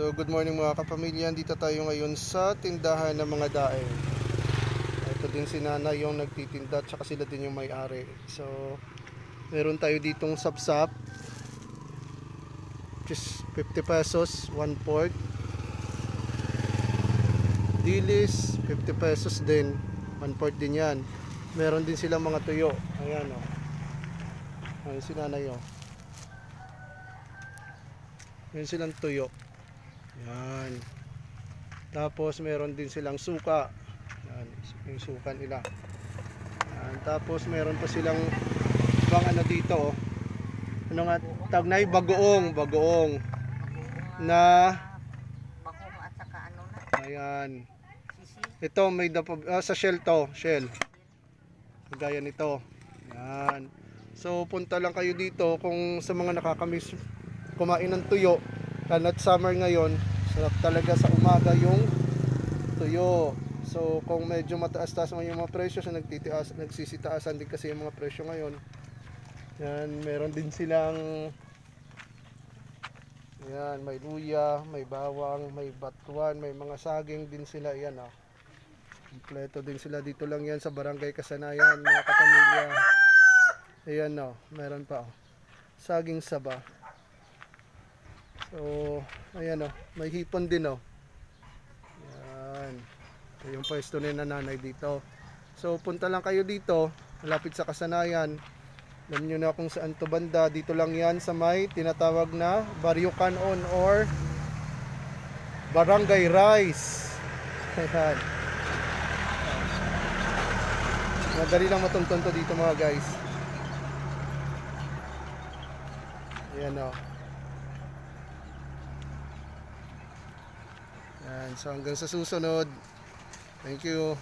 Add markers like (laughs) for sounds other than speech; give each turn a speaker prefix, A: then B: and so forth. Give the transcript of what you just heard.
A: So, good morning mga kapamilya. Dito tayo ngayon sa tindahan ng mga daing. Ito din si Nana yung nagtitinda at saka sila din yung may-ari. So, meron tayo ditong sapsap. Which is 50 pesos, 1 port. Dilis, 50 pesos din. 1 port din yan. Meron din silang mga tuyo. Ayan o. Oh. Ayan si Nanay o. Oh. Meron silang tuyo. Yan. Tapos meron din silang suka. Yan, yung suka nila. Yan. Tapos meron pa silang bang ano dito oh. Ano nga tagnay bagoong, bagoong na
B: Bakong at saka ano na,
A: ayan. Ito may dapo, ah, sa shell to, shell. Gaya nito. Yan. So punta lang kayo dito kung sa mga nakakamiss kumain ng tuyo. Lalo't summer ngayon, sarap talaga sa umaga yung tuyo. So kung medyo mataas-taas man yung mga presyo, so nagtitias, nagsisitaasan din kasi yung mga presyo ngayon. Yan, meron din silang yan, may luya, may bawang, may batuan, may mga saging din sila. Yan ah. Kompleto din sila dito lang yan sa Barangay Kasanayan, mga kapamilya. Ayan oh, meron pa oh. Saging saba. So, ayan oh, may hipon din oh. Yan. Ito yung pwesto ni nanay dito. So, punta lang kayo dito, malapit sa Kasanayan. Alam nyo na kung saan to banda. Dito lang yan sa may tinatawag na Barrio Canon or Barangay Rice. (laughs) Ayan. Madali lang matuntun to dito mga guys. Ayan o. Yan. So hanggang sa susunod. Thank you.